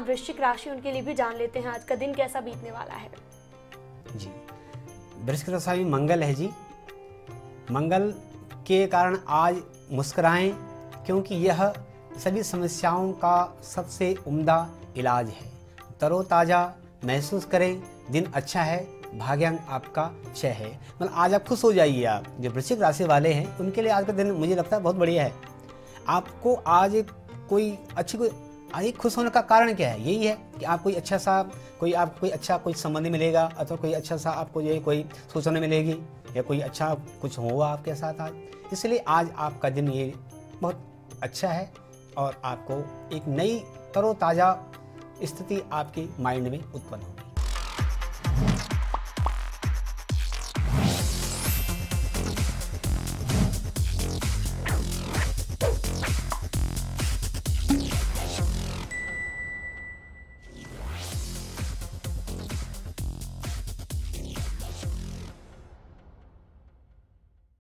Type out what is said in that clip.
वृश्चिक राशि उनके लिए भी जान लेते हैं। आज का दिन कैसा बीतने वाला है? जी। वृश्चिक राशि मंगल है जी। मंगल के कारण आज मुस्कुराएँ, क्योंकि यह सभी समस्याओं का सबसे उम्दा इलाज है। तरोताज़ा महसूस करें, दिन अच्छा है, भाग्यांक आपका छः है। मतलब आज आप खुश हो जाइए आप। जो वृश्चिक राशि वाले हैं, उनके लिए आज का दिन मुझे लगता है बहुत बढ़िया है। आपको आज कोई अच्छी कोई आज खुश होने का कारण क्या है? यही है कि आप कोई अच्छा सा, कोई आप, कोई अच्छा कोई संबंध मिलेगा अथवा कोई अच्छा सा आपको जो है कोई सूचना मिलेगी या कोई अच्छा कुछ होगा आपके साथ आज। इसलिए आज आपका दिन ये बहुत अच्छा है और आपको एक नई तरोताज़ा स्थिति आपके माइंड में उत्पन्न होगी।